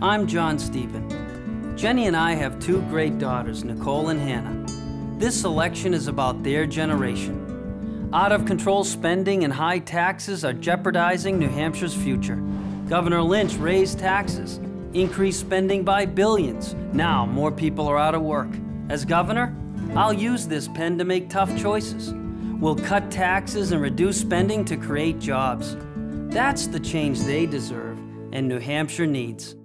I'm John Stephen. Jenny and I have two great daughters, Nicole and Hannah. This election is about their generation. Out of control spending and high taxes are jeopardizing New Hampshire's future. Governor Lynch raised taxes, increased spending by billions. Now more people are out of work. As governor, I'll use this pen to make tough choices. We'll cut taxes and reduce spending to create jobs. That's the change they deserve and New Hampshire needs.